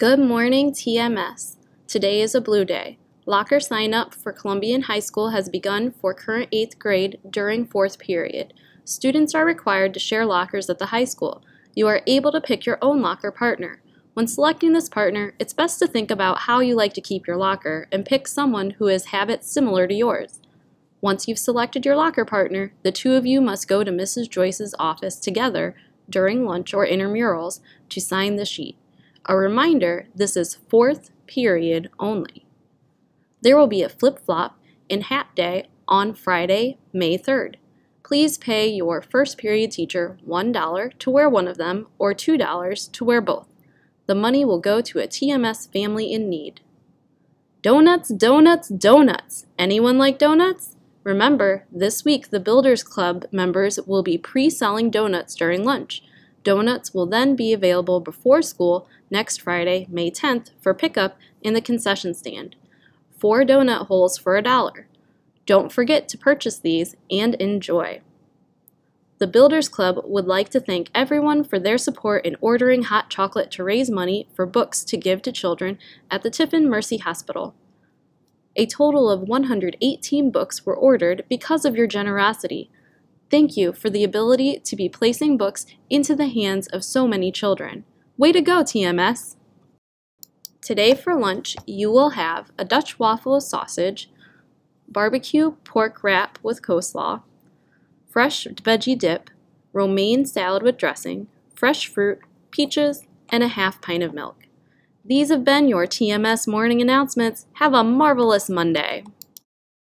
Good morning, TMS. Today is a blue day. Locker sign up for Columbian High School has begun for current 8th grade during 4th period. Students are required to share lockers at the high school. You are able to pick your own locker partner. When selecting this partner, it's best to think about how you like to keep your locker and pick someone who has habits similar to yours. Once you've selected your locker partner, the two of you must go to Mrs. Joyce's office together during lunch or intramurals to sign the sheet. A reminder, this is fourth period only. There will be a flip-flop and hat day on Friday, May 3rd. Please pay your first period teacher $1 to wear one of them or $2 to wear both. The money will go to a TMS family in need. Donuts, donuts, donuts. Anyone like donuts? Remember, this week the Builders Club members will be pre-selling donuts during lunch. Donuts will then be available before school next Friday, May 10th, for pickup in the concession stand. Four donut holes for a dollar. Don't forget to purchase these and enjoy. The Builders Club would like to thank everyone for their support in ordering hot chocolate to raise money for books to give to children at the Tiffin Mercy Hospital. A total of 118 books were ordered because of your generosity. Thank you for the ability to be placing books into the hands of so many children. Way to go, TMS! Today for lunch, you will have a Dutch waffle sausage, barbecue pork wrap with coleslaw, fresh veggie dip, romaine salad with dressing, fresh fruit, peaches, and a half pint of milk. These have been your TMS morning announcements. Have a marvelous Monday.